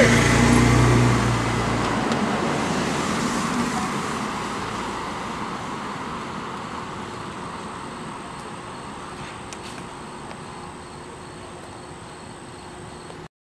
Hey!